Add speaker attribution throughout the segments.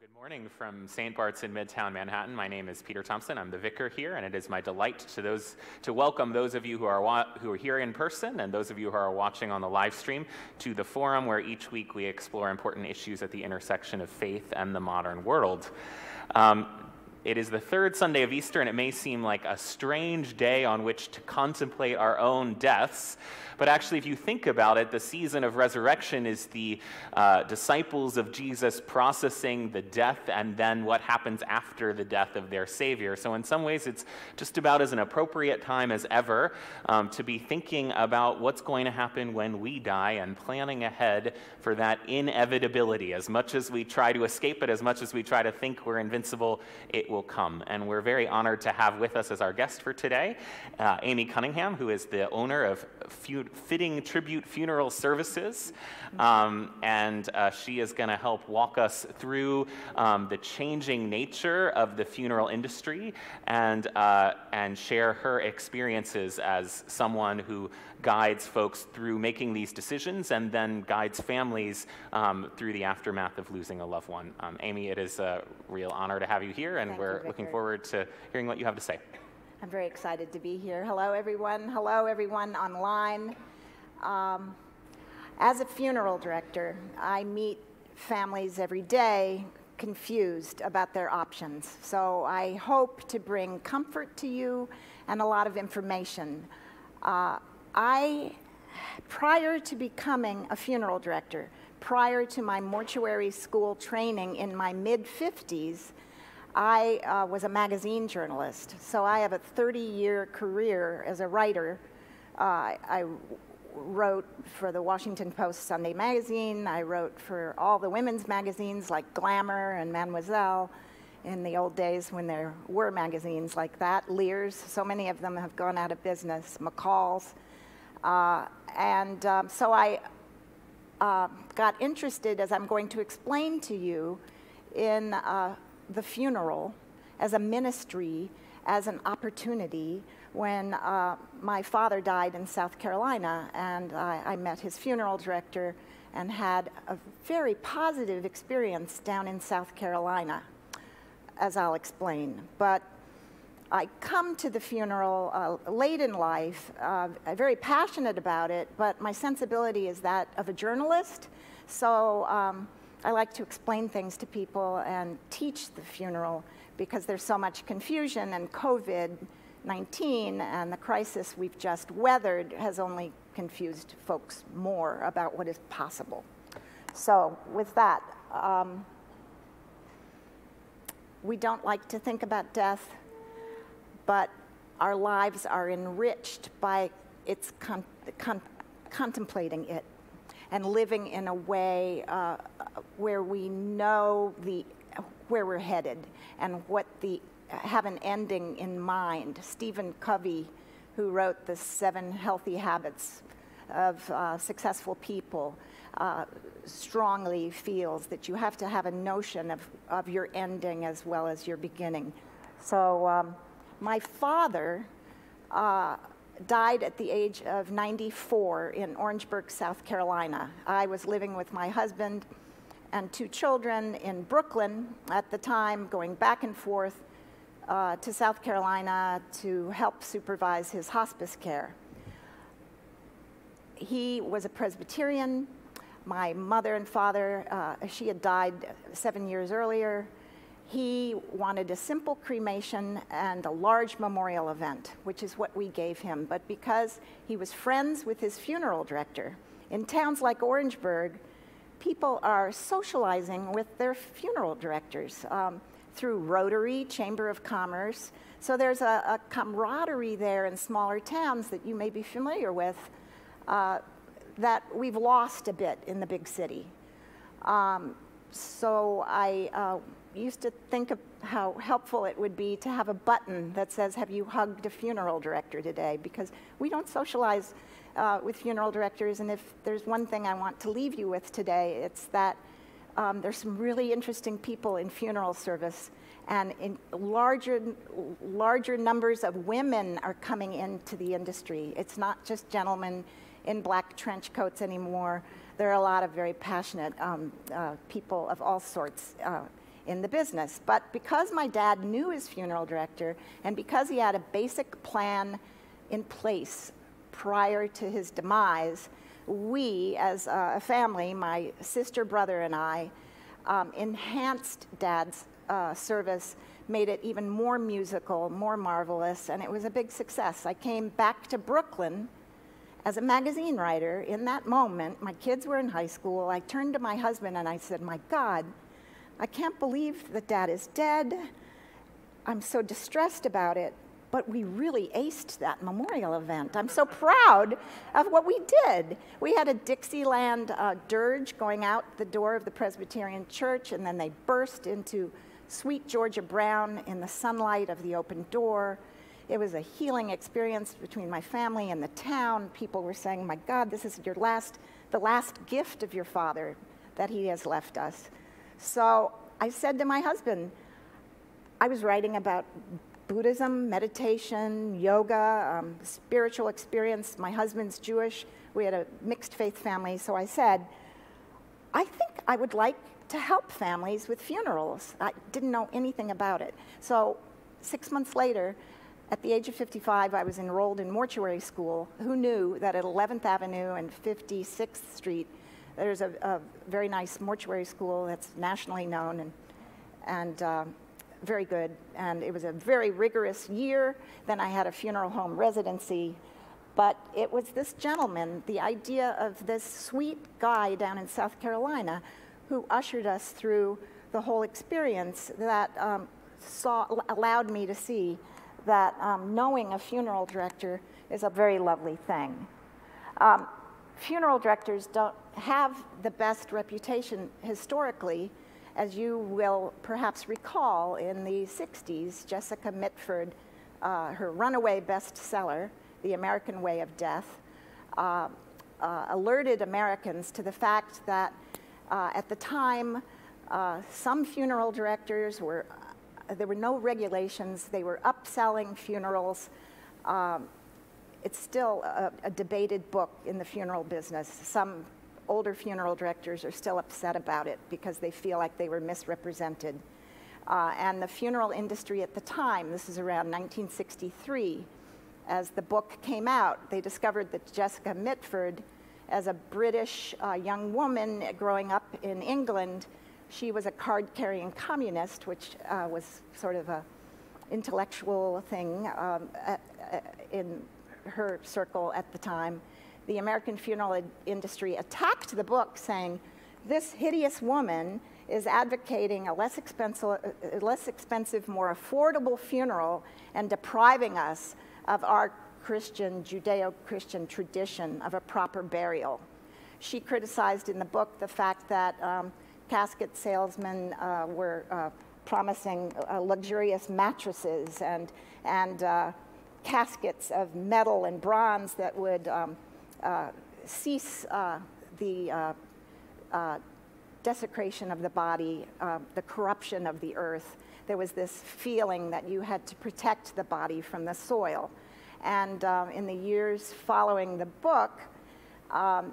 Speaker 1: Good morning from St. Bart's in Midtown Manhattan. My name is Peter Thompson. I'm the vicar here, and it is my delight to those to welcome those of you who are wa- who are here in person and those of you who are watching on the live stream to the forum where each week we explore important issues at the intersection of faith and the modern world. Um, it is the third Sunday of Easter, and it may seem like a strange day on which to contemplate our own deaths. But actually, if you think about it, the season of resurrection is the uh, disciples of Jesus processing the death and then what happens after the death of their Savior. So, in some ways, it's just about as an appropriate time as ever um, to be thinking about what's going to happen when we die and planning ahead for that inevitability. As much as we try to escape it, as much as we try to think we're invincible, it will come. And we're very honored to have with us as our guest for today uh, Amy Cunningham, who is the owner of fitting tribute funeral services. Um, and uh, she is going to help walk us through um, the changing nature of the funeral industry and, uh, and share her experiences as someone who guides folks through making these decisions and then guides families um, through the aftermath of losing a loved one. Um, Amy, it is a real honor to have you here, and
Speaker 2: Thank
Speaker 1: we're
Speaker 2: you,
Speaker 1: looking forward to hearing what you have to say.
Speaker 2: I'm very excited to be here. Hello, everyone. Hello, everyone online. Um, as a funeral director, I meet families every day confused about their options. So I hope to bring comfort to you and a lot of information. Uh, I, prior to becoming a funeral director, prior to my mortuary school training in my mid 50s, I uh, was a magazine journalist, so I have a 30 year career as a writer. Uh, I wrote for the Washington Post Sunday magazine, I wrote for all the women's magazines like Glamour and Mademoiselle in the old days when there were magazines like that. Lear's, so many of them have gone out of business, McCall's. Uh, and um, so I uh, got interested, as I'm going to explain to you, in uh, the funeral as a ministry, as an opportunity. When uh, my father died in South Carolina, and I, I met his funeral director and had a very positive experience down in South Carolina, as I'll explain. But I come to the funeral uh, late in life, uh, very passionate about it, but my sensibility is that of a journalist. So um, I like to explain things to people and teach the funeral because there's so much confusion, and COVID 19 and the crisis we've just weathered has only confused folks more about what is possible. So, with that, um, we don't like to think about death, but our lives are enriched by its con- con- contemplating it and living in a way uh, where we know the where we're headed and what the have an ending in mind. Stephen Covey, who wrote the Seven Healthy Habits of uh, Successful People, uh, strongly feels that you have to have a notion of, of your ending as well as your beginning. So, um, my father uh, died at the age of 94 in Orangeburg, South Carolina. I was living with my husband and two children in Brooklyn at the time, going back and forth uh, to South Carolina to help supervise his hospice care. He was a Presbyterian. My mother and father, uh, she had died seven years earlier. He wanted a simple cremation and a large memorial event, which is what we gave him. But because he was friends with his funeral director, in towns like Orangeburg, people are socializing with their funeral directors um, through Rotary, Chamber of Commerce. So there's a, a, camaraderie there in smaller towns that you may be familiar with uh, that we've lost a bit in the big city. Um, so I uh, used to think of how helpful it would be to have a button that says, Have you hugged a funeral director today? Because we don't socialize uh, with funeral directors, and if there's one thing I want to leave you with today, it's that um, there's some really interesting people in funeral service, and larger, larger numbers of women are coming into the industry. It's not just gentlemen in black trench coats anymore. There are a lot of very passionate um, uh, people of all sorts uh, in the business. But because my dad knew his funeral director and because he had a basic plan in place prior to his demise, we, as a family, my sister, brother, and I, um, enhanced Dad's uh, service, made it even more musical, more marvelous, and it was a big success. I came back to Brooklyn as a magazine writer in that moment. My kids were in high school. I turned to my husband and I said, My God, I can't believe that Dad is dead. I'm so distressed about it but we really aced that memorial event. I'm so proud of what we did. We had a Dixieland uh, dirge going out the door of the Presbyterian Church, and then they burst into Sweet Georgia Brown in the sunlight of the open door. It was a healing experience between my family and the town. People were saying, "My God, this is your last, the last gift of your father that he has left us." So I said to my husband, I was writing about Buddhism, meditation, yoga, um, spiritual experience. My husband's Jewish. We had a mixed faith family. So I said, I think I would like to help families with funerals. I didn't know anything about it. So six months later, at the age of 55, I was enrolled in mortuary school. Who knew that at 11th Avenue and 56th Street, there's a, a very nice mortuary school that's nationally known and, and uh, very good. And it was a very rigorous year. Then I had a funeral home residency. But it was this gentleman, the idea of this sweet guy down in South Carolina who ushered us through the whole experience that um, saw, allowed me to see that um, knowing a funeral director is a very lovely thing. Um, funeral directors don't have the best reputation historically as you will perhaps recall, in the 60s, Jessica Mitford, uh, her runaway bestseller, The American Way of Death, uh, uh, alerted Americans to the fact that uh, at the time, uh, some funeral directors were, uh, there were no regulations, they were upselling funerals. Um, it's still a, a debated book in the funeral business. Some older funeral directors are still upset about it because they feel like they were misrepresented. Uh, and the funeral industry at the time, this is around 1963, as the book came out, they discovered that Jessica Mitford, as a British uh, young woman growing up in England, she was a card-carrying communist, which uh, was sort of a intellectual thing um, in her circle at the time the American funeral industry attacked the book, saying, This hideous woman is advocating a less expensive, less expensive, more affordable funeral and depriving us of our Christian, Judeo Christian tradition of a proper burial. She criticized in the book the fact that um, casket salesmen uh, were uh, promising uh, luxurious mattresses and, and uh, caskets of metal and bronze that would um, uh, cease uh, the uh, desecration of the body, the corruption of the earth. There was this feeling that you had to protect the body from the soil. And in the years following the book, um,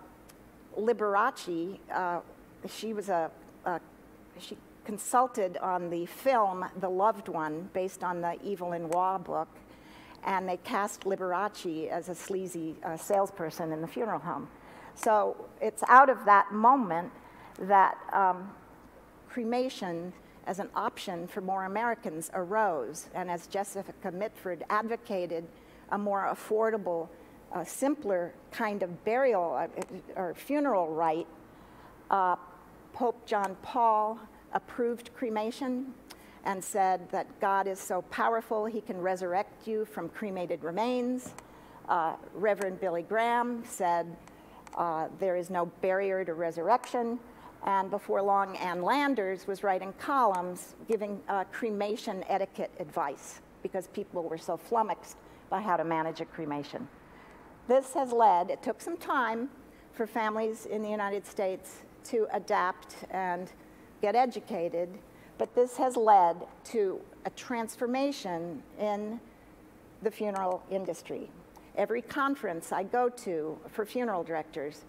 Speaker 2: Liberace, she was a, a she consulted on the film The Loved One, based on the Evelyn Waugh book, and they cast Liberace as a sleazy uh, salesperson in the funeral home. So it's out of that moment that um, cremation as an option for more Americans arose. And as Jessica Mitford advocated a more affordable, uh, simpler kind of burial uh, or funeral rite, uh, Pope John Paul approved cremation and said that God is so powerful he can resurrect you from cremated remains. Uh, Reverend Billy Graham said uh, there is no barrier to resurrection. And before long, Ann Landers was writing columns giving uh, cremation etiquette advice because people were so flummoxed by how to manage a cremation. This has led, it took some time for families in the United States to adapt and get educated but this has led to a transformation in the funeral industry. Every conference I go to for funeral directors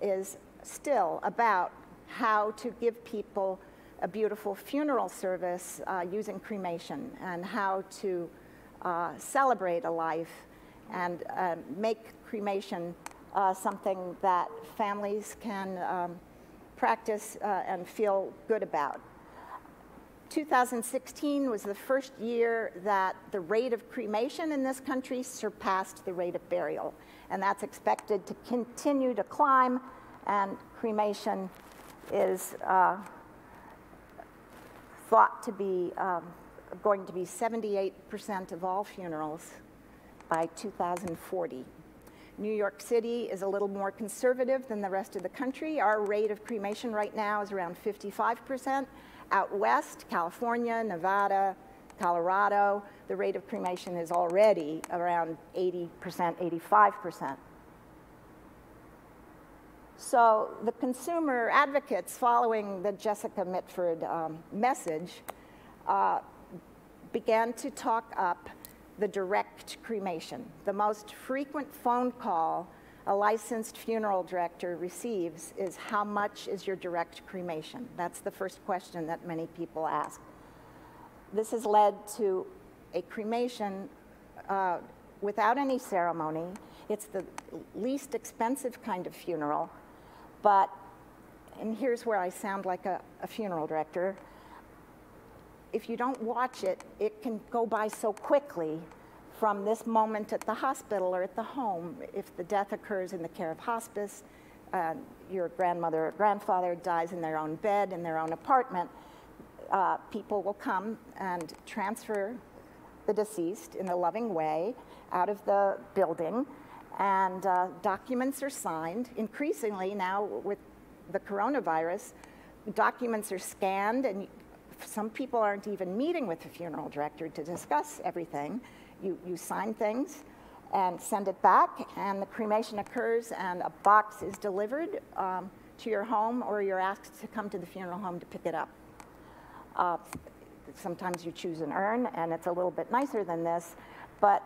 Speaker 2: is still about how to give people a beautiful funeral service uh, using cremation and how to uh, celebrate a life and uh, make cremation uh, something that families can um, practice uh, and feel good about. 2016 was the first year that the rate of cremation in this country surpassed the rate of burial. And that's expected to continue to climb, and cremation is uh, thought to be um, going to be 78% of all funerals by 2040. New York City is a little more conservative than the rest of the country. Our rate of cremation right now is around 55%. Out west, California, Nevada, Colorado, the rate of cremation is already around 80%, 85%. So the consumer advocates following the Jessica Mitford um, message uh, began to talk up the direct cremation. The most frequent phone call a licensed funeral director receives is how much is your direct cremation? That's the first question that many people ask. This has led to a cremation uh, without any ceremony. It's the least expensive kind of funeral, but, and here's where I sound like a, a funeral director, if you don't watch it, it can go by so quickly from this moment at the hospital or at the home. If the death occurs in the care of hospice, uh, your grandmother or grandfather dies in their own bed, in their own apartment, uh, people will come and transfer the deceased in a loving way out of the building, and uh, documents are signed. Increasingly now, with the coronavirus, documents are scanned, and some people aren't even meeting with the funeral director to discuss everything you, you sign things and send it back, and the cremation occurs, and a box is delivered um, to your home, or you're asked to come to the funeral home to pick it up. Uh, sometimes you choose an urn, and it's a little bit nicer than this, but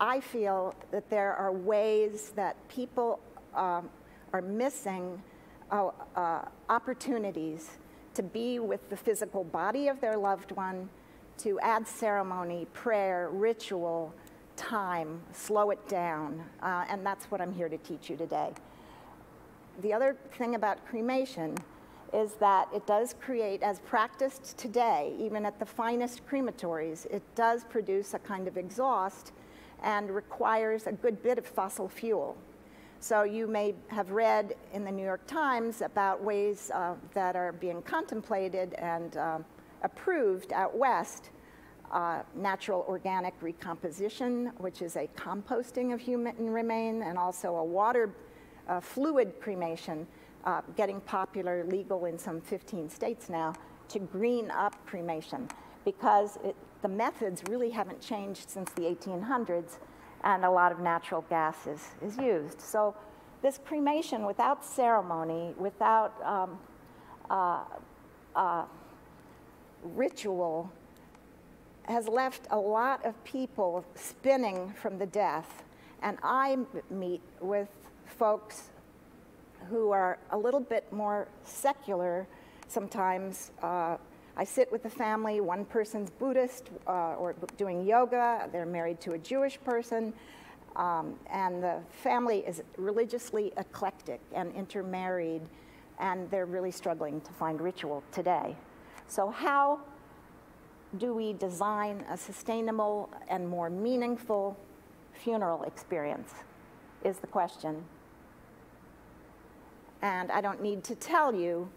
Speaker 2: I feel that there are ways that people um, are missing uh, uh, opportunities to be with the physical body of their loved one to add ceremony, prayer, ritual, time, slow it down, uh, and that's what I'm here to teach you today. The other thing about cremation is that it does create, as practiced today, even at the finest crematories, it does produce a kind of exhaust and requires a good bit of fossil fuel. So you may have read in the New York Times about ways uh, that are being contemplated and uh, approved out west uh, natural organic recomposition, which is a composting of human remain, and also a water uh, fluid cremation, uh, getting popular, legal in some 15 states now, to green up cremation because it, the methods really haven't changed since the 1800s and a lot of natural gas is, is used. So this cremation without ceremony, without um, uh, uh, ritual has left a lot of people spinning from the death. And I meet with folks who are a little bit more secular sometimes. Uh, I sit with the family, one person's Buddhist uh, or doing yoga, they're married to a Jewish person, um, and the family is religiously eclectic and intermarried, and they're really struggling to find ritual today. So, how do we design a sustainable and more meaningful funeral experience? Is the question. And I don't need to tell you,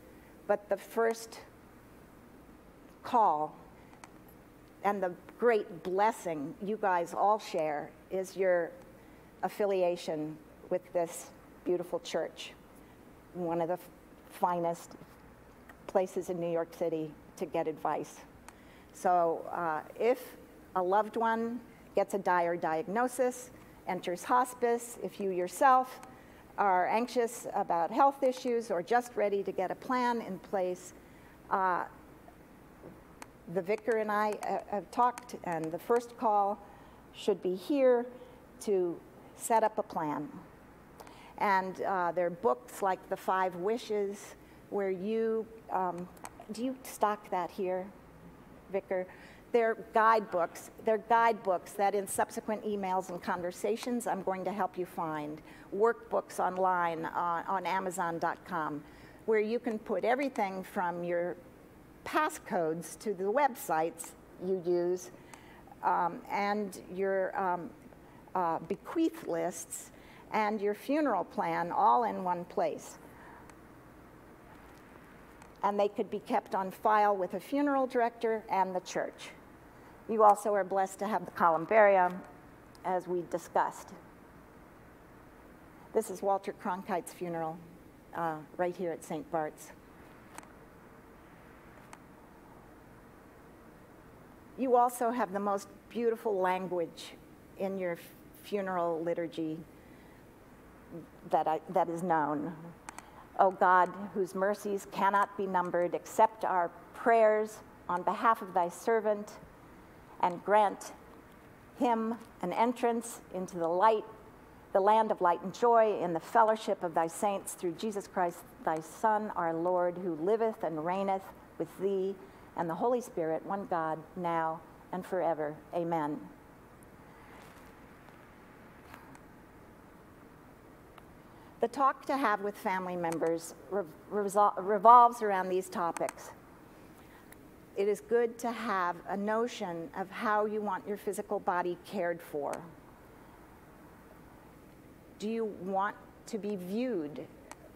Speaker 2: but the first call and the great blessing you guys all share is your affiliation with this beautiful church, one of the finest places in New York City to get advice. So uh, if a loved one gets a dire diagnosis, enters hospice, if you yourself are anxious about health issues or just ready to get a plan in place, uh, the vicar and I uh, have talked, and the first call should be here to set up a plan. And uh, there are books like The Five Wishes where you, um, do you stock that here, Vicar? They're guidebooks. They're guidebooks that in subsequent emails and conversations I'm going to help you find. Workbooks online uh, on Amazon.com, where you can put everything from your passcodes to the websites you use um, and your um, uh, bequeath lists and your funeral plan all in one place. And they could be kept on file with a funeral director and the church. You also are blessed to have the columbarium, as we discussed. This is Walter Cronkite's funeral, uh, right here at St. Bart's. You also have the most beautiful language in your funeral liturgy that, I, that is known. O God, whose mercies cannot be numbered, accept our prayers on behalf of thy servant and grant him an entrance into the light, the land of light and joy, in the fellowship of thy saints through Jesus Christ, thy Son, our Lord, who liveth and reigneth with thee and the Holy Spirit, one God, now and forever. Amen. The talk to have with family members revolves around these topics. It is good to have a notion of how you want your physical body cared for. Do you want to be viewed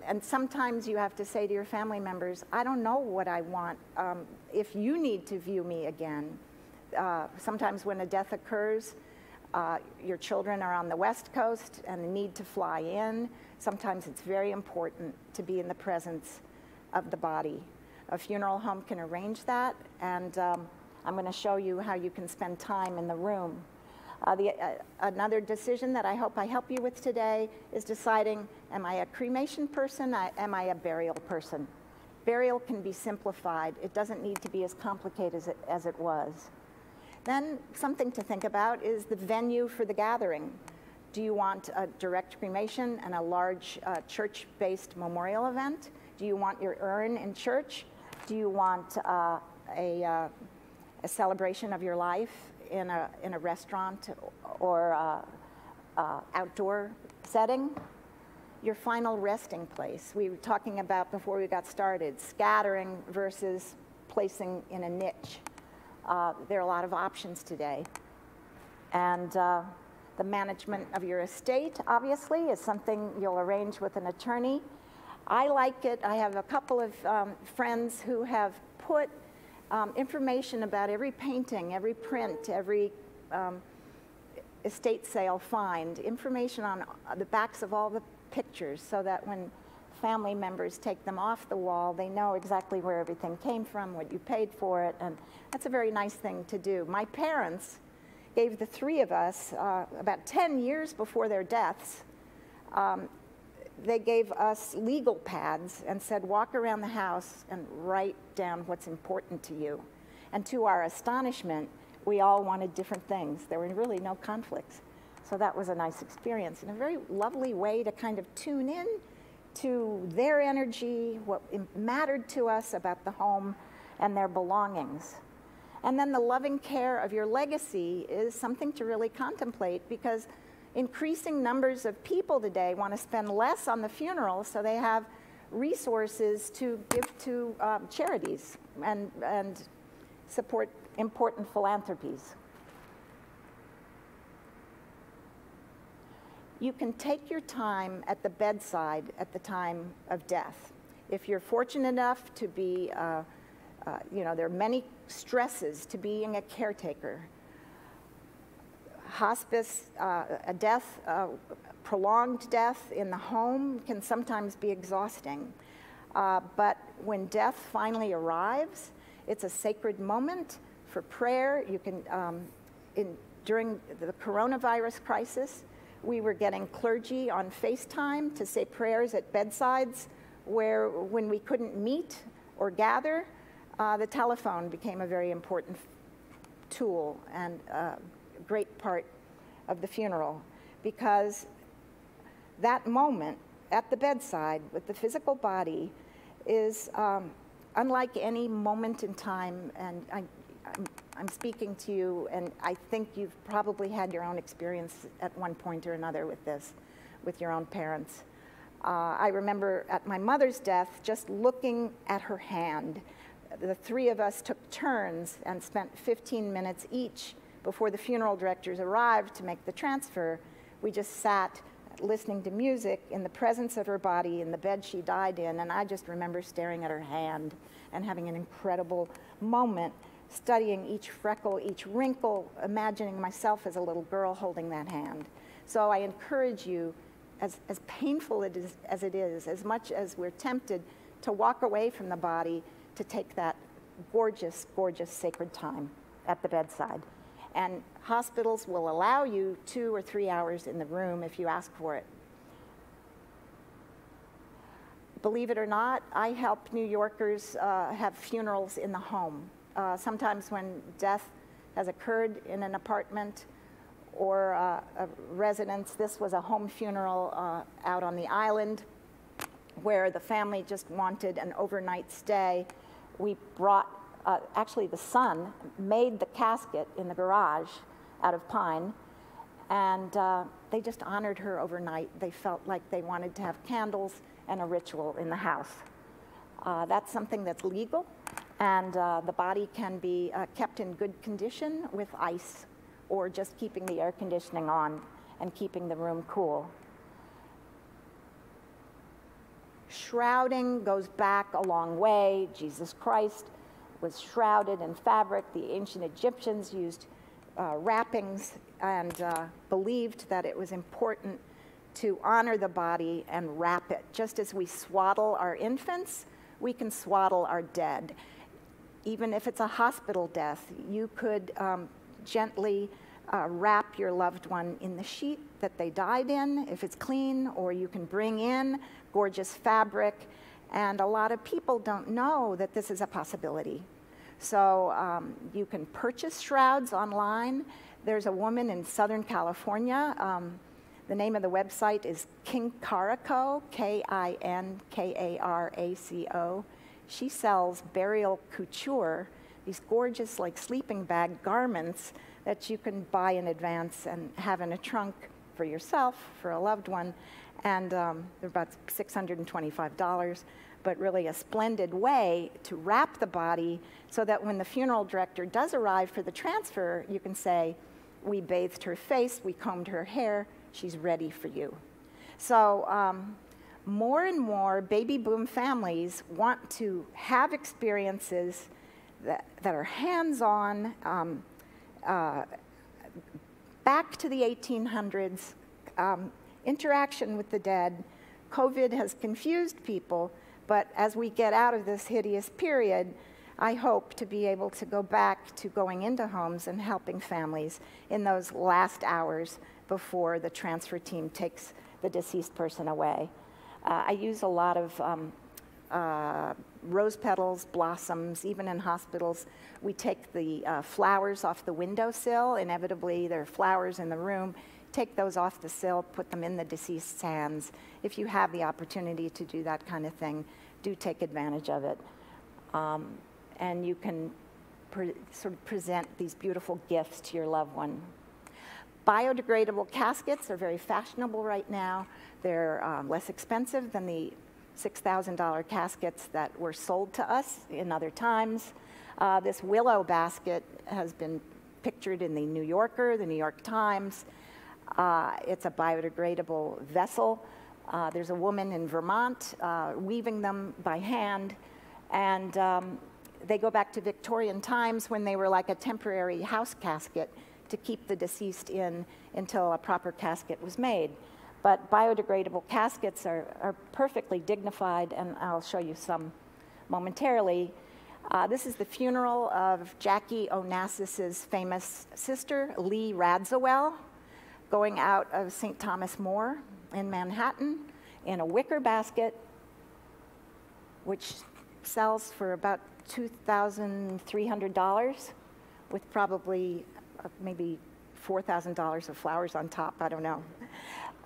Speaker 2: and sometimes you have to say to your family members, I don't know what I want. Um, if you need to view me again, uh, sometimes when a death occurs, uh, your children are on the West Coast and need to fly in. Sometimes it's very important to be in the presence of the body. A funeral home can arrange that, and um, I'm going to show you how you can spend time in the room. Uh, the, uh, another decision that I hope I help you with today is deciding, am I a cremation person? am I a burial person? Burial can be simplified. It doesn't need to be as complicated as it, as it was. Then something to think about is the venue for the gathering. Do you want a direct cremation and a large uh, church-based memorial event? Do you want your urn in church? Do you want uh, a, uh, a celebration of your life in a, in a restaurant or a, a outdoor setting, your final resting place. We were talking about before we got started, scattering versus placing in a niche. Uh, there are a lot of options today. And uh, the management of your estate, obviously, is something you'll arrange with an attorney. I like it. I have a couple of um, friends who have put um, information about every painting, every print, every um, estate sale find, information on the backs of all the pictures so that when family members take them off the wall, they know exactly where everything came from, what you paid for it, and that's a very nice thing to do. My parents gave the three of us, uh, about 10 years before their deaths, um, they gave us legal pads and said, walk around the house and write down what's important to you. And to our astonishment, we all wanted different things. There were really no conflicts. So that was a nice experience and a very lovely way to kind of tune in to their energy, what mattered to us about the home and their belongings. And then the loving care of your legacy is something to really contemplate because increasing numbers of people today want to spend less on the funeral so they have resources to give to um, charities and, and support important philanthropies. You can take your time at the bedside at the time of death. If you're fortunate enough to be, uh, uh, you know, there are many stresses to being a caretaker hospice, uh, a death, uh, prolonged death in the home can sometimes be exhausting. Uh, but when death finally arrives, it's a sacred moment for prayer. You can, um, in, during the coronavirus crisis, we were getting clergy on FaceTime to say prayers at bedsides where when we couldn't meet or gather, uh, the telephone became a very important tool and uh, great part of the funeral. Because that moment at the bedside with the physical body is um, unlike any moment in time, and I, I'm, speaking to you, and I think you've probably had your own experience at one point or another with this, with your own parents. Uh, I remember at my mother's death, just looking at her hand, the three of us took turns and spent 15 minutes each before the funeral directors arrived to make the transfer. We just sat listening to music in the presence of her body in the bed she died in, and I just remember staring at her hand and having an incredible moment studying each freckle, each wrinkle, imagining myself as a little girl holding that hand. So I encourage you, as, as painful it is, as it is, as much as we're tempted to walk away from the body, to take that gorgeous, gorgeous sacred time at the bedside. And hospitals will allow you two or three hours in the room if you ask for it. Believe it or not, I help New Yorkers uh, have funerals in the home. Uh, sometimes when death has occurred in an apartment or uh, a residence, this was a home funeral uh, out on the island where the family just wanted an overnight stay. We brought, uh, actually the son made the casket in the garage out of pine and uh, they just honored her overnight. They felt like they wanted to have candles and a ritual in the house. Uh, that's something that's legal and uh, the body can be uh, kept in good condition with ice or just keeping the air conditioning on and keeping the room cool. Shrouding goes back a long way. Jesus Christ was shrouded in fabric. The ancient Egyptians used uh, wrappings and uh, believed that it was important to honor the body and wrap it. Just as we swaddle our infants, we can swaddle our dead even if it's a hospital death, you could um, gently uh, wrap your loved one in the sheet that they died in, if it's clean, or you can bring in gorgeous fabric. And a lot of people don't know that this is a possibility. So um, you can purchase shrouds online. There's a woman in Southern California. Um, the name of the website is King Kinkaraco, K I N K A R A C O she sells burial couture, these gorgeous, like sleeping bag garments that you can buy in advance and have in a trunk for yourself, for a loved one. And um, they're about $625, but really a splendid way to wrap the body so that when the funeral director does arrive for the transfer, you can say, We bathed her face, we combed her hair, she's ready for you. So um, more and more baby boom families want to have experiences that, that are hands on, um, uh, back to the 1800s, um, interaction with the dead. COVID has confused people, but as we get out of this hideous period, I hope to be able to go back to going into homes and helping families in those last hours before the transfer team takes the deceased person away. Uh, I use a lot of um, uh, rose petals, blossoms, even in hospitals. We take the uh, flowers off the windowsill. Inevitably, there are flowers in the room. Take those off the sill, put them in the deceased's hands. If you have the opportunity to do that kind of thing, do take advantage of it. Um, and you can sort of present these beautiful gifts to your loved one. Biodegradable caskets are very fashionable right now. They're um, less expensive than the $6,000 caskets that were sold to us in other times. Uh, this willow basket has been pictured in the New Yorker, the New York Times. Uh, it's a biodegradable vessel. Uh, there's a woman in Vermont uh, weaving them by hand, and um, they go back to Victorian times when they were like a temporary house casket to keep the deceased in until a proper casket was made. But biodegradable caskets are, are perfectly dignified, and I'll show you some momentarily. Uh, this is the funeral of Jackie Onassis's famous sister, Lee Radziwill, going out of St. Thomas More in Manhattan in a wicker basket, which sells for about $2,300 with probably uh, maybe $4,000 of flowers on top, I don't know.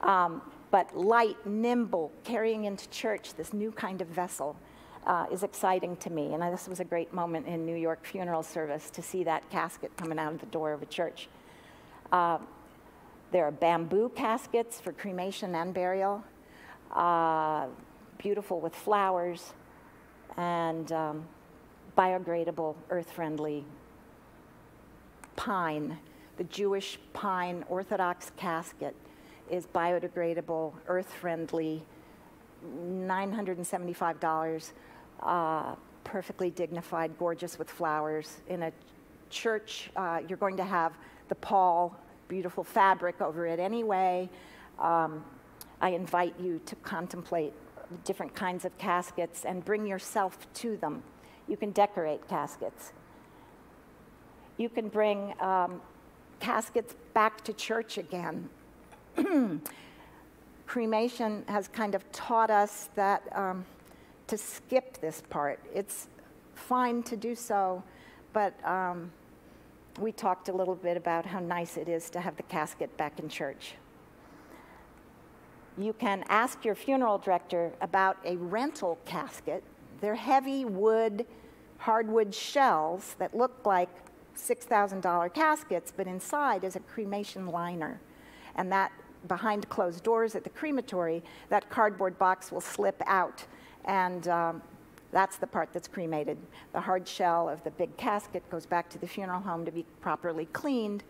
Speaker 2: Um, but light, nimble, carrying into church this new kind of vessel. uh, is exciting to me. And this was a great moment in New York funeral service to see that casket coming out of the door of a church. Uh, there are bamboo caskets for cremation and burial, uh, beautiful with flowers, and um, biodegradable, earth friendly pine. The Jewish pine Orthodox casket is biodegradable, earth friendly, $975, uh, perfectly dignified, gorgeous with flowers. In a church, uh, you're going to have the pall, beautiful fabric over it anyway. Um, I invite you to contemplate different kinds of caskets and bring yourself to them. You can decorate caskets. You can bring um, caskets back to church again. Cremation has kind of taught us that um, to skip this part. It's fine to do so, but um, we talked a little bit about how nice it is to have the casket back in church. You can ask your funeral director about a rental casket. They're heavy wood, hardwood shells that look like $6,000 caskets, but inside is a cremation liner. And that, behind closed doors at the crematory, that cardboard box will slip out. And um, that's the part that's cremated. The hard shell of the big casket goes back to the funeral home to be properly cleaned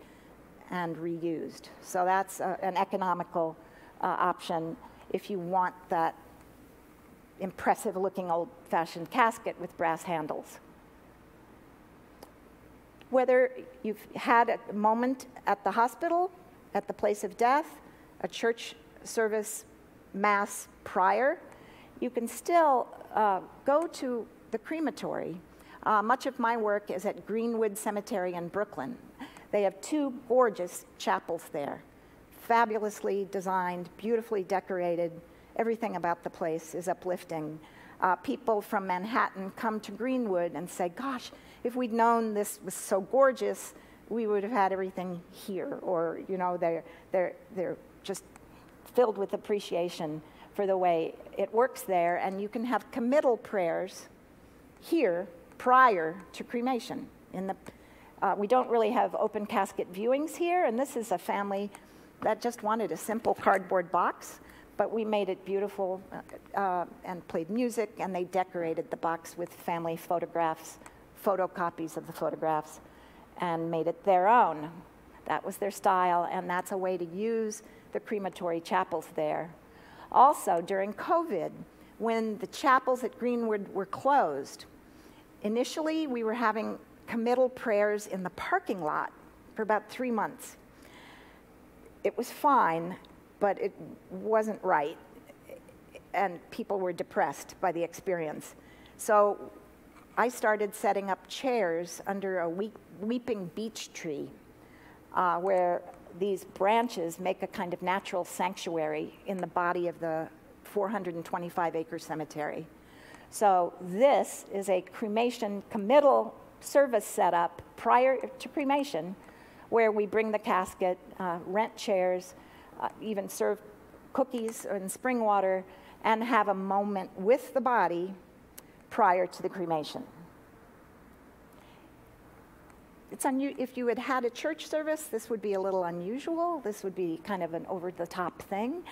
Speaker 2: and reused. So that's uh, an economical uh, option if you want that impressive looking old fashioned casket with brass handles whether you've had a moment at the hospital, at the place of death, a church service mass prior, you can still uh, go to the crematory. Uh, much of my work is at Greenwood Cemetery in Brooklyn. They have two gorgeous chapels there, fabulously designed, beautifully decorated. Everything about the place is uplifting. Uh, people from Manhattan come to Greenwood and say, Gosh, if we'd known this was so gorgeous, we would have had everything here. Or, you know, they're, they're, they're just filled with appreciation for the way it works there. And you can have committal prayers here prior to cremation. In the, uh, we don't really have open casket viewings here, and this is a family that just wanted a simple cardboard box, but we made it beautiful uh, uh, and played music, and they decorated the box with family photographs photocopies of the photographs and made it their own. That was their style, and that's a way to use the crematory chapels there. Also, during COVID, when the chapels at Greenwood were closed, initially we were having committal prayers in the parking lot for about three months. It was fine, but it wasn't right, and people were depressed by the experience. So I started setting up chairs under a weeping beech tree uh, where these branches make a kind of natural sanctuary in the body of the 425 acre cemetery. So this is a cremation committal service setup prior to cremation where we bring the casket, uh, rent chairs, uh, even serve cookies and spring water, and have a moment with the body prior to the cremation. It's if you had had a church service, this would be a little unusual. This would be kind of an over the top thing.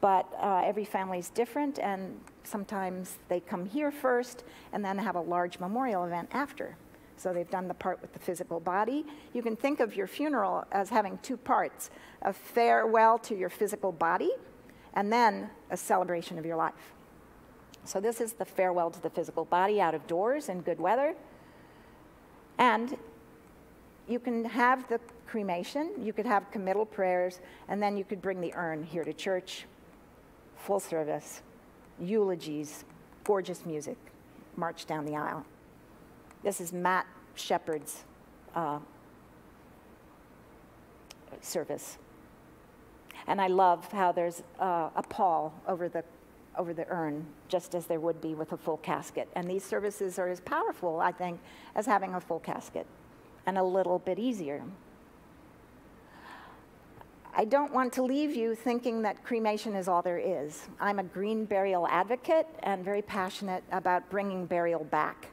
Speaker 2: But uh, every family is different, and sometimes they come here first and then have a large memorial event after. So they've done the part with the physical body. You can think of your funeral as having two parts a farewell to your physical body, and then a celebration of your life. So this is the farewell to the physical body out of doors in good weather. And you can have the cremation, you could have committal prayers, and then you could bring the urn here to church, full service, eulogies, gorgeous music, march down the aisle. This is Matt Shepard's uh, service. And I love how there's uh, a pall over the over the urn, just as there would be with a full casket. And these services are as powerful, I think, as having a full casket and a little bit easier. I don't want to leave you thinking that cremation is all there is. I'm a green burial advocate and very passionate about bringing burial back.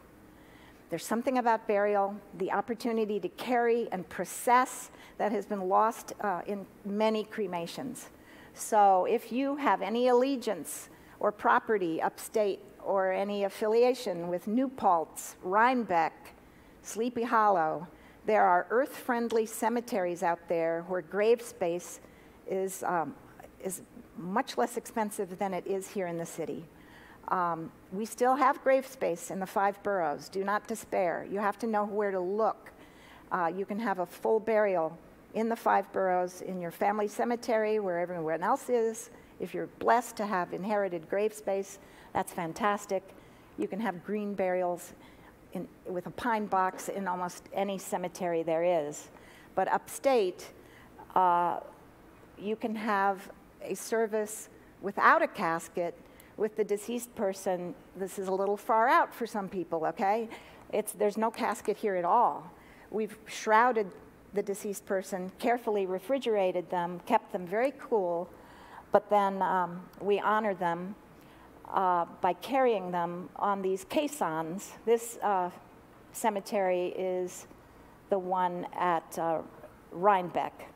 Speaker 2: There's something about burial, the opportunity to carry and process that has been lost uh, in many cremations. So if you have any allegiance or property upstate or any affiliation with New Paltz, Rhinebeck, Sleepy Hollow, there are earth friendly cemeteries out there where grave space is, um, is much less expensive than it is here in the city. Um, we still have grave space in the five boroughs. Do not despair. You have to know where to look. Uh, you can have a full burial in the five boroughs, in your family cemetery, where everyone else is. If you're blessed to have inherited grave space, that's fantastic. You can have green burials in, with a pine box in almost any cemetery there is. But upstate, uh, you can have a service without a casket with the deceased person. This is a little far out for some people, okay? It's, there's no casket here at all. We've shrouded the deceased person, carefully refrigerated them, kept them very cool, but then um, we honor them uh, by carrying them on these caissons. This uh, cemetery is the one at uh, Rhinebeck.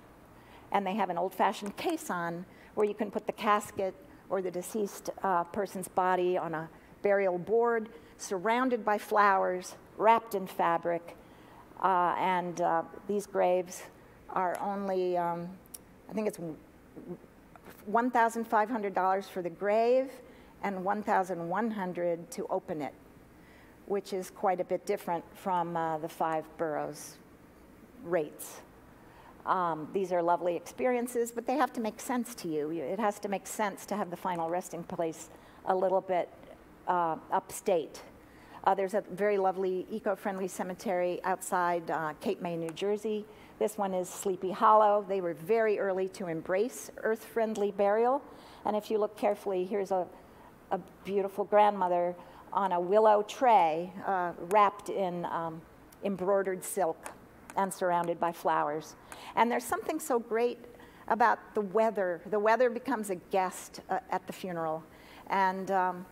Speaker 2: And they have an old fashioned caisson where you can put the casket or the deceased uh, person's body on a burial board, surrounded by flowers, wrapped in fabric. Uh, and uh, these graves are only, um, I think it's $1,500 for the grave and 1,100 to open it, which is quite a bit different from uh, the five boroughs rates. Um, these are lovely experiences, but they have to make sense to you. It has to make sense to have the final resting place a little bit uh, upstate. Uh, there's a very lovely eco-friendly cemetery outside uh, Cape May, New Jersey. This one is Sleepy Hollow. They were very early to embrace earth-friendly burial. And if you look carefully, here's a a beautiful grandmother on a willow tray uh, wrapped in um, embroidered silk and surrounded by flowers. And there's something so great about the weather. The weather becomes a guest uh, at the funeral. And um,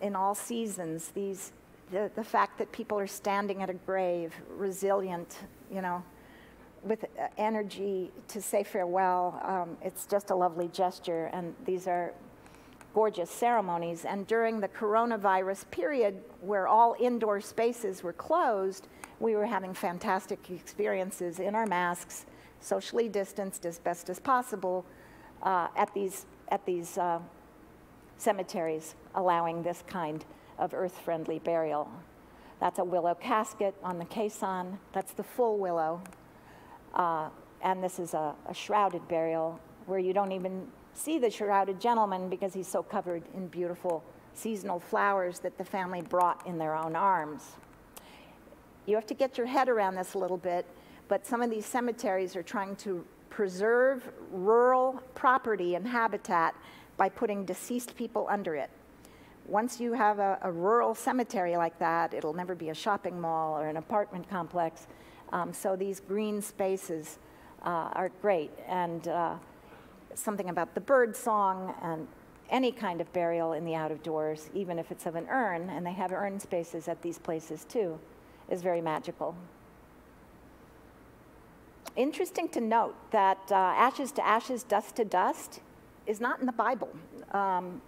Speaker 2: in all seasons, these, the, the fact that people are standing at a grave, resilient, you know, with uh, energy to say farewell, um, it's just a lovely gesture. And these are gorgeous ceremonies. And during the coronavirus period, where all indoor spaces were closed, we were having fantastic experiences in our masks, socially distanced as best as possible uh, at these, at these uh, cemeteries, allowing this kind of earth-friendly burial. That's a willow casket on the caisson. That's the full willow. Uh, and this is a, a shrouded burial where you don't even see the shrouded gentleman because he's so covered in beautiful seasonal flowers that the family brought in their own arms. You have to get your head around this a little bit, but some of these cemeteries are trying to preserve rural property and habitat by putting deceased people under it. Once you have a, a rural cemetery like that, it'll never be a shopping mall or an apartment complex. Um, so these green spaces uh, are great. And uh, something about the bird song and any kind of burial in the out of doors, even if it's of an urn, and they have urn spaces at these places too, is very magical. Interesting to note that uh, ashes to ashes, dust to dust is not in the Bible. Um,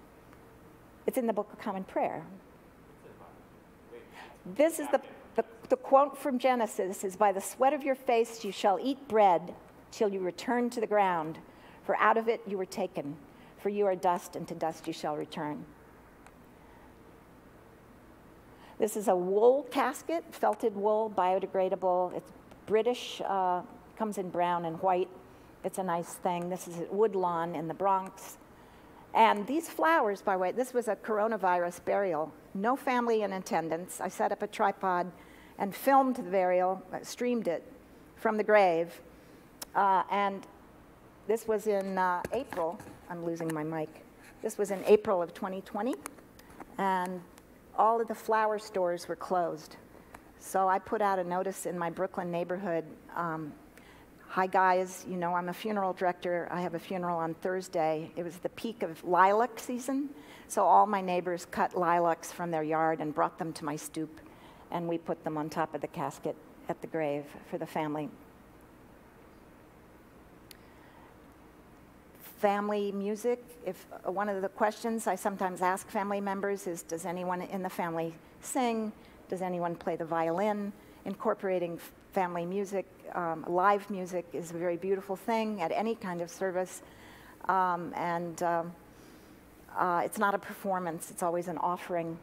Speaker 2: it's in the Book of Common Prayer. This is the, the, the quote from Genesis is, By the sweat of your face you shall eat bread till you return to the ground for out of it you were taken, for you are dust, and to dust you shall return. This is a wool casket, felted wool, biodegradable. It's British, uh, comes in brown and white. It's a nice thing. This is at Woodlawn in the Bronx. And these flowers, by the way, this was a coronavirus burial. No family in attendance. I set up a tripod and filmed the burial, uh, streamed it from the grave. Uh, and this was in uh, April. I'm losing my mic. This was in April of 2020, and all of the flower stores were closed. So I put out a notice in my Brooklyn neighborhood um, Hi, guys. You know, I'm a funeral director. I have a funeral on Thursday. It was the peak of lilac season, so all my neighbors cut lilacs from their yard and brought them to my stoop, and we put them on top of the casket at the grave for the family. Family music, if uh, one of the questions I sometimes ask family members is Does anyone in the family sing? Does anyone play the violin? Incorporating family music, um, live music is a very beautiful thing at any kind of service. Um, and um, uh, it's not a performance, it's always an offering.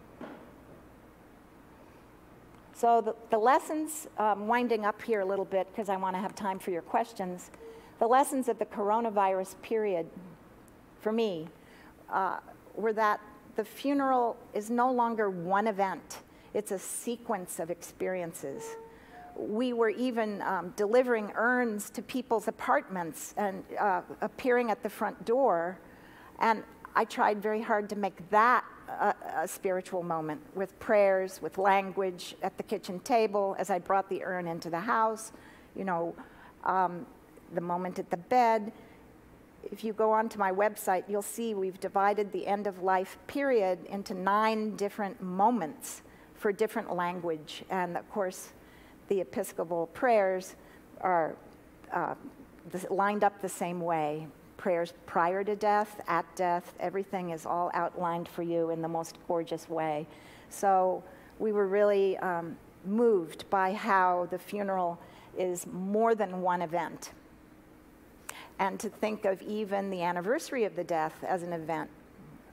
Speaker 2: So, the, the lessons, um, winding up here a little bit because I want to have time for your questions. The lessons of the coronavirus period for me uh, were that the funeral is no longer one event, it's a sequence of experiences we were even um, delivering urns to people's apartments and uh, appearing at the front door. And I tried very hard to make that a, a, spiritual moment with prayers, with language at the kitchen table as I brought the urn into the house, you know, um, the moment at the bed. If you go onto my website, you'll see we've divided the end of life period into nine different moments for different language. And of course, the Episcopal prayers are uh, lined up the same way. Prayers prior to death, at death, everything is all outlined for you in the most gorgeous way. So we were really um, moved by how the funeral is more than one event. And to think of even the anniversary of the death as an event.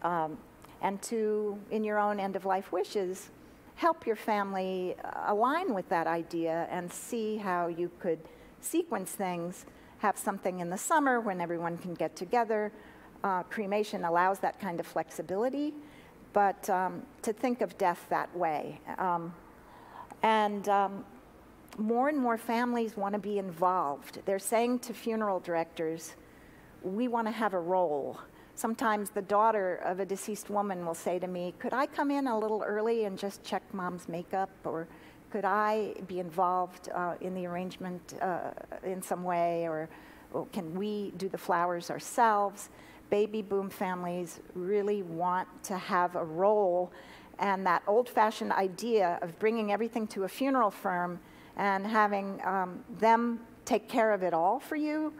Speaker 2: Um, and to, in your own end of life wishes, help your family uh, align with that idea and see how you could sequence things, have something in the summer when everyone can get together. Uh, cremation allows that kind of flexibility, but um, to think of death that way. Um, and um, more and more families want to be involved. They're saying to funeral directors, we want to have a role sometimes the daughter of a deceased woman will say to me, Could I come in a little early and just check mom's makeup? Or could I be involved uh, in the arrangement uh, in some way? Or, or can we do the flowers ourselves? Baby boom families really want to have a role. And that old fashioned idea of bringing everything to a funeral firm and having um, them take care of it all for you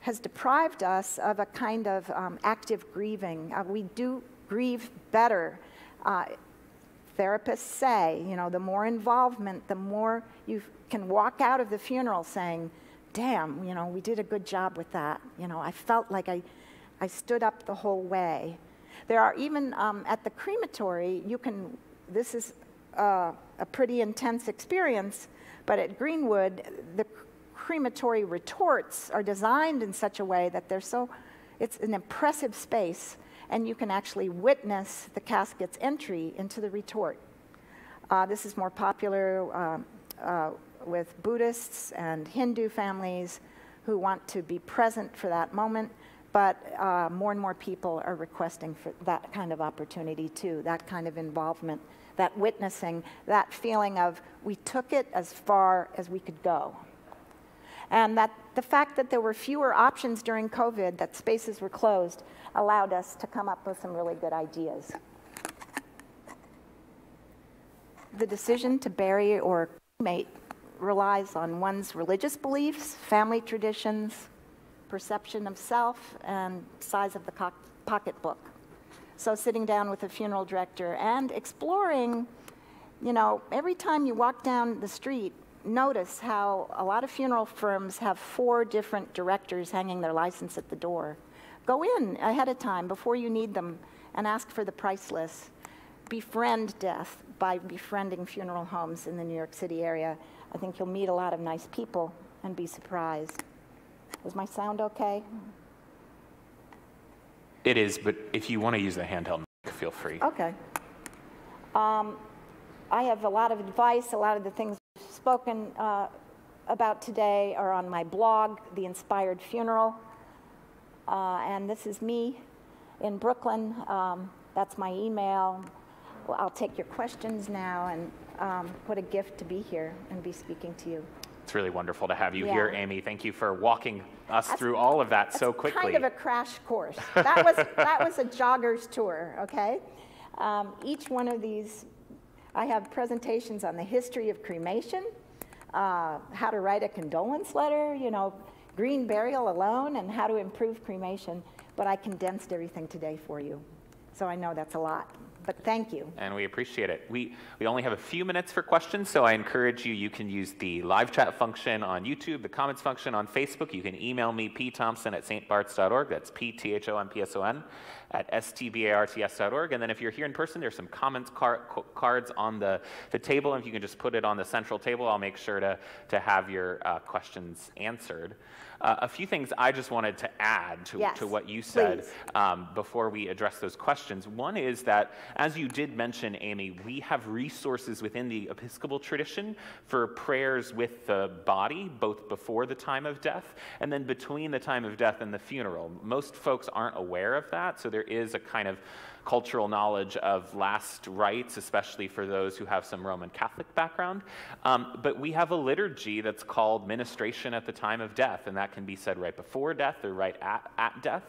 Speaker 2: has deprived us of a kind of um, active grieving. Uh, we do grieve better. Uh, therapists say, you know, the more involvement, the more you can walk out of the funeral saying, damn, you know, we did a good job with that. You know, I felt like I, I stood up the whole way. There are even um, at the crematory, you can, this is uh, a pretty intense experience, but at Greenwood, the crematory retorts are designed in such a way that they're so, it's an impressive space, and you can actually witness the casket's entry into the retort. Uh, this is more popular uh, uh, with Buddhists and Hindu families who want to be present for that moment, but uh, more and more people are requesting for that kind of opportunity too, that kind of involvement, that witnessing, that feeling of we took it as far as we could go and that the fact that there were fewer options during COVID, that spaces were closed, allowed us to come up with some really good ideas. The decision to bury or cremate relies on one's religious beliefs, family traditions, perception of self, and size of the pocketbook. So, sitting down with a funeral director and exploring, you know, every time you walk down the street, notice how a lot of funeral firms have four different directors hanging their license at the door. Go in ahead of time before you need them and ask for the price list. Befriend death by befriending funeral homes in the New York City area. I think you'll meet a lot of nice people and be surprised. Was my sound okay?
Speaker 1: It is, but if you want to use the handheld mic, feel free.
Speaker 2: Okay. Um, I have a lot of advice, a lot of the things spoken uh, about today are on my blog, The Inspired Funeral. Uh, and this is me in Brooklyn. Um, that's my email. Well, I'll take your questions now, and um, what a gift to be here and be speaking to you.
Speaker 1: It's really wonderful to have you
Speaker 2: Yeah.
Speaker 1: here, Amy. Thank you for walking us
Speaker 2: That's-
Speaker 1: through all of that so quickly.
Speaker 2: Kind of a crash course. That was, that was a jogger's tour, okay? Um, each one of these, I have presentations on the history of cremation, uh, how to write a condolence letter, you know, green burial alone, and how to improve cremation. But I condensed everything today for you. So I know that's a lot. But thank you.
Speaker 1: and we appreciate it. We, we only have a few minutes for questions, so I encourage you, you can use the live chat function on YouTube, the comments function on Facebook. You can email me, pthompson at stbarts.org. That's P-T-H-O-M-P-S-O-N at stbarts.org. And then if you're here in person, there's some comments car- cards on the, the table. And if you can just put it on the central table, I'll make sure to, to have your uh, questions answered. Uh, a few things I just wanted to add to,
Speaker 2: Yes,
Speaker 1: to what you said um, before we address those questions. One is that, as you did mention, Amy, we have resources within the Episcopal tradition for prayers with the body, both before the time of death and then between the time of death and the funeral. Most folks aren't aware of that, so there is a kind of cultural knowledge of last rites, especially for those who have some Roman Catholic background. Um, but we have a liturgy that's called ministration at the time of death, and that can be said right before death or right at, at death.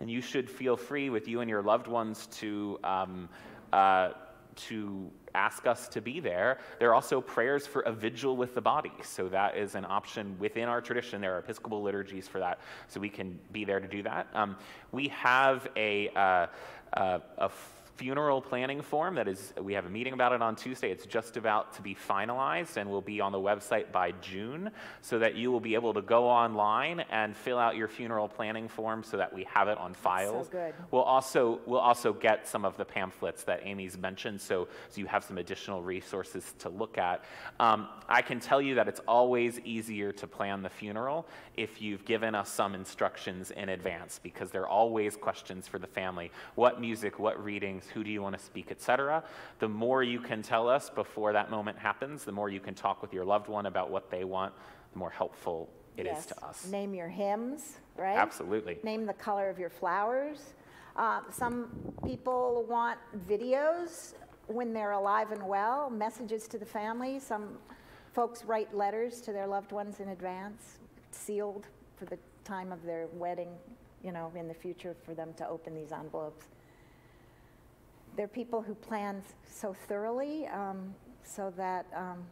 Speaker 1: And you should feel free with you and your loved ones to, um, uh, to ask us to be there. There are also prayers for a vigil with the body. So that is an option within our tradition. There are Episcopal liturgies for that, so we can be there to do that. Um, we have a, uh, uh, a funeral planning form that is we have a meeting about it on tuesday. It's just about to be finalized and will be on the website by june so that you will be able to go online and fill out your funeral planning form so that we have it on files.
Speaker 2: good.
Speaker 1: we'll also we'll also get some of the pamphlets that amy's mentioned so, so you have some additional resources to look at. Um, i can tell you that it's always easier to plan the funeral if you've given us some instructions in advance because there are always questions for the family. What music what readings who do you want to speak etc the more you can tell us before that moment happens the more you can talk with your loved one about what they want the more helpful it is
Speaker 2: yes.
Speaker 1: to us
Speaker 2: Name your hymns, right?
Speaker 1: absolutely
Speaker 2: Name the color of your flowers. Uh, some people want videos when they're alive and well, messages to the family. Some folks write letters to their loved ones in advance, sealed for the time of their wedding, you know, in the future for them to open these envelopes. There are people who plan so thoroughly um, so that um,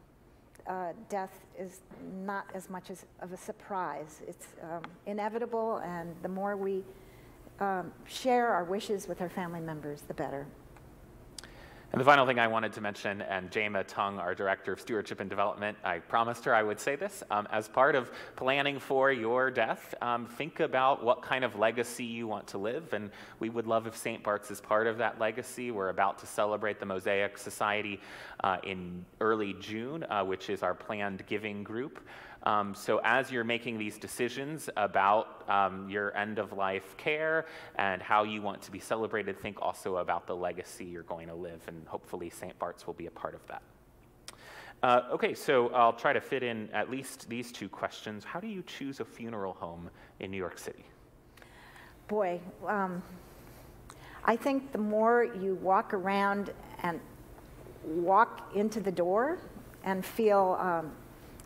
Speaker 2: uh, death is not as much as of a surprise. It's um, inevitable, and the more we um, share our wishes with our family members, the better.
Speaker 1: And the final thing I wanted to mention, and Jama Tung, our Director of Stewardship and Development, I promised her I would say this. Um, as part of planning for your death, um, think about what kind of legacy you want to live. And we would love if St. Bart's is part of that legacy. We're about to celebrate the Mosaic Society uh, in early June, uh, which is our planned giving group. Um, so, as you're making these decisions about um, your end of life care and how you want to be celebrated, think also about the legacy you're going to live, and hopefully, St. Bart's will be a part of that. Uh, okay, so I'll try to fit in at least these two questions. How do you choose a funeral home in New York City?
Speaker 2: Boy, um, I think the more you walk around and walk into the door and feel um,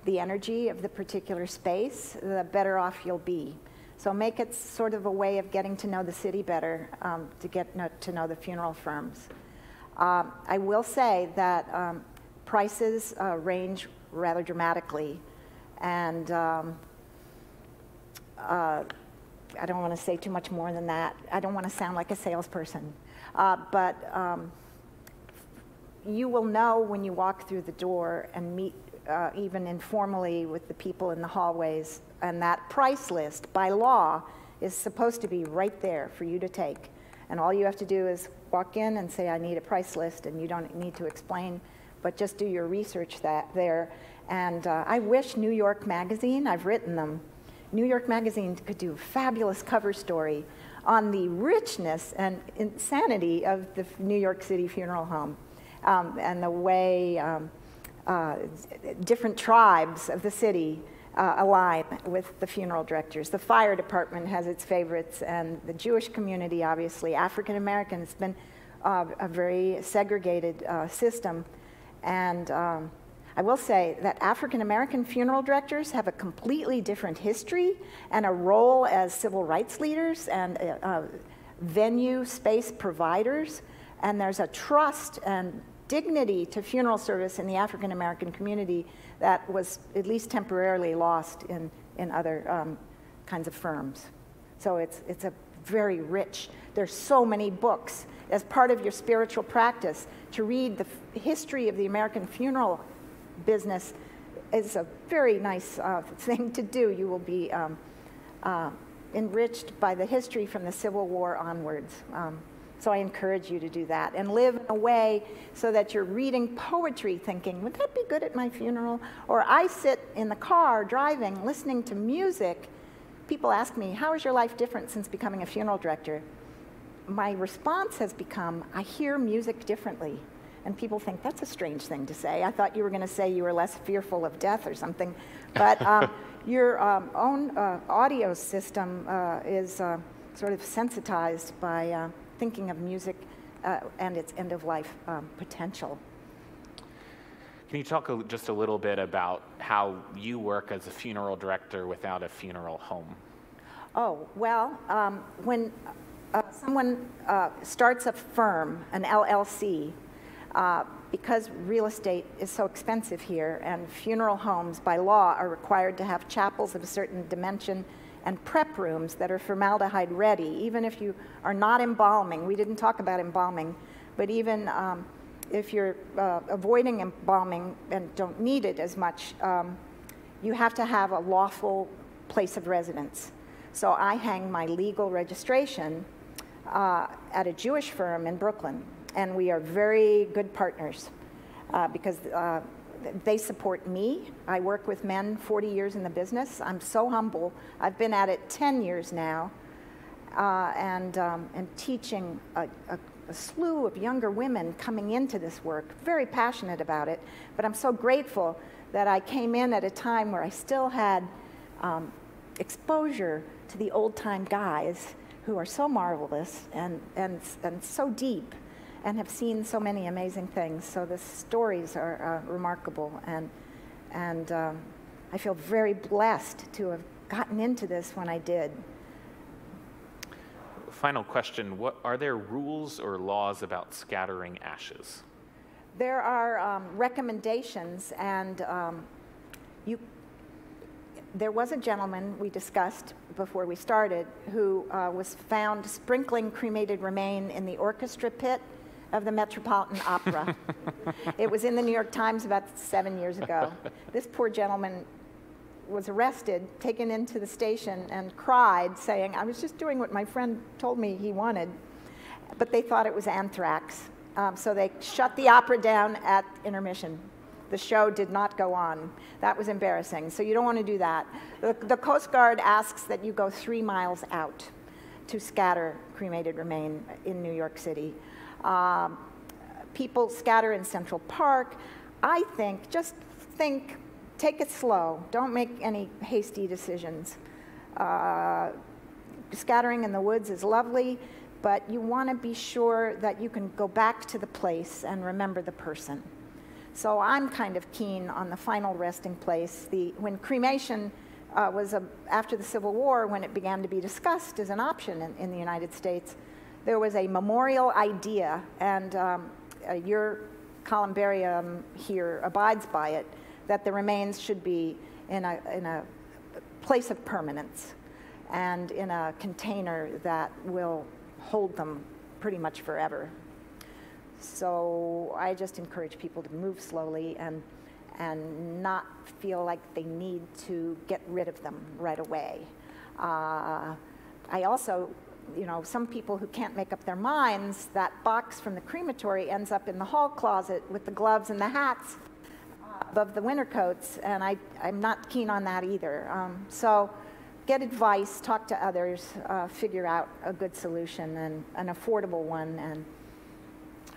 Speaker 2: the energy of the particular space, the better off you'll be. So make it sort of a way of getting to know the city better, um, to get no, to know the funeral firms. Um, I will say that um, prices uh, range rather dramatically, and um, uh, I don't want to say too much more than that. I don't want to sound like a salesperson, uh, but um, you will know when you walk through the door and meet uh, even informally with the people in the hallways, and that price list by law is supposed to be right there for you to take. And all you have to do is walk in and say, I need a price list, and you don't need to explain, but just do your research that there. And uh, I wish New York Magazine, I've written them, New York Magazine could do a fabulous cover story on the richness and insanity of the New York City funeral home um, and the way um, uh, different tribes of the city uh, align with the funeral directors. The fire department has its favorites, and the Jewish community, obviously, African American, it's been uh, a very segregated uh, system. And um, I will say that African American funeral directors have a completely different history and a role as civil rights leaders and uh, uh, venue space providers. And there's a trust and dignity to funeral service in the African American community that was at least temporarily lost in, in other um, kinds of firms. So it's, it's a very rich, there's so many books as part of your spiritual practice to read the history of the American funeral business is a very nice uh, thing to do. You will be um, uh, enriched by the history from the Civil War onwards. Um, so I encourage you to do that and live in a way so that you're reading poetry thinking, would that be good at my funeral? Or I sit in the car driving, listening to music. People ask me, how is your life different since becoming a funeral director? My response has become, I hear music differently. And people think that's a strange thing to say. I thought you were going to say you were less fearful of death or something. But um, your um, own uh, audio system uh, is uh, sort of sensitized by uh, thinking of music uh, and its end of life um, potential.
Speaker 1: Can you talk a, just a little bit about how you work as a funeral director without a funeral home?
Speaker 2: Oh, well, um, when uh, someone starts a firm, an LLC, uh, because real estate is so expensive here and funeral homes by law are required to have chapels of a certain dimension and prep rooms that are formaldehyde ready, even if you are not embalming. We didn't talk about embalming, but even um, if you're uh, avoiding embalming and don't need it as much, um, you have to have a lawful place of residence. So I hang my legal registration uh, at a Jewish firm in Brooklyn and we are very good partners uh, because uh, they support me. I work with men 40 years in the business. I'm so humble. I've been at it 10 years now uh, and, um, and teaching a, a, a, slew of younger women coming into this work, very passionate about it. But I'm so grateful that I came in at a time where I still had um, exposure to the old time guys who are so marvelous and, and, and so deep and have seen so many amazing things. So the stories are uh, remarkable, and, and um, I feel very blessed to have gotten into this when I did.
Speaker 1: Final question what, Are there rules or laws about scattering ashes?
Speaker 2: There are um, recommendations, and um, you, there was a gentleman we discussed before we started who uh, was found sprinkling cremated remain in the orchestra pit of the Metropolitan Opera. it was in the New York Times about seven years ago. This poor gentleman was arrested, taken into the station, and cried, saying, I was just doing what my friend told me he wanted. But they thought it was anthrax. Um, so they shut the opera down at intermission. The show did not go on. That was embarrassing. So you don't want to do that. The, the Coast Guard asks that you go three miles out to scatter cremated remain in New York City. Um, people scatter in Central Park. I think, just think, take it slow. Don't make any hasty decisions. Uh, scattering in the woods is lovely, but you want to be sure that you can go back to the place and remember the person. So I'm kind of keen on the final resting place. The, when cremation uh, was a, after the Civil War, when it began to be discussed as an option in, in the United States, there was a memorial idea, and um, uh, your columbarium here abides by it, that the remains should be in a, in a place of permanence and in a container that will hold them pretty much forever. So I just encourage people to move slowly and, and not feel like they need to get rid of them right away. Uh, I also you know, some people who can't make up their minds, that box from the crematory ends up in the hall closet with the gloves and the hats above the winter coats, and I, I'm not keen on that either. Um, so get advice, talk to others, uh, figure out a good solution and an affordable one, and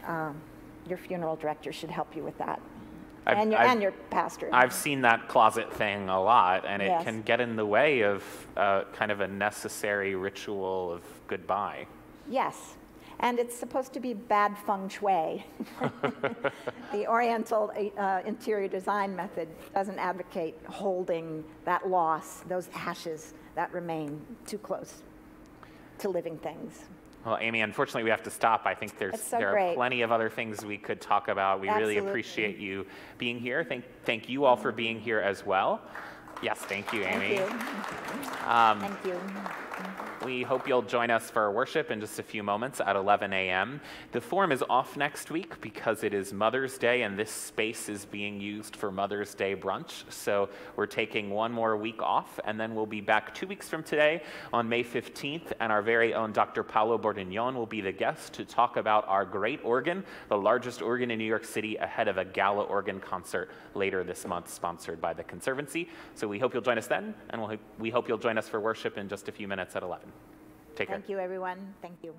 Speaker 2: um, your funeral director should help you with that. I've, and, your, I've, and your pastor.
Speaker 1: I've seen that closet thing a lot, and it yes. can get in the way of uh, kind of a necessary ritual of goodbye.
Speaker 2: Yes. And it's supposed to be bad feng shui. the Oriental uh, interior design method doesn't advocate holding that loss, those ashes that remain too close to living things.
Speaker 1: Well, Amy, unfortunately, we have to stop. I think there's
Speaker 2: so
Speaker 1: there
Speaker 2: great.
Speaker 1: are plenty of other things we could talk about. We really appreciate you being here. Thank thank you all for being here as well. Yes, thank you, Amy.
Speaker 2: Thank you.
Speaker 1: Um,
Speaker 2: Thank you.
Speaker 1: We hope you'll join us for worship in just a few moments at 11 a.m. The forum is off next week because it is Mother's Day and this space is being used for Mother's Day brunch. So we're taking one more week off and then we'll be back two weeks from today on May 15th. And our very own Dr. Paolo Bordignon will be the guest to talk about our great organ, the largest organ in New York City, ahead of a gala organ concert later this month, sponsored by the Conservancy. So we hope you'll join us then, and we'll, we hope you'll join us for worship in just a few minutes at 11. Take care.
Speaker 2: Thank you, everyone. Thank you.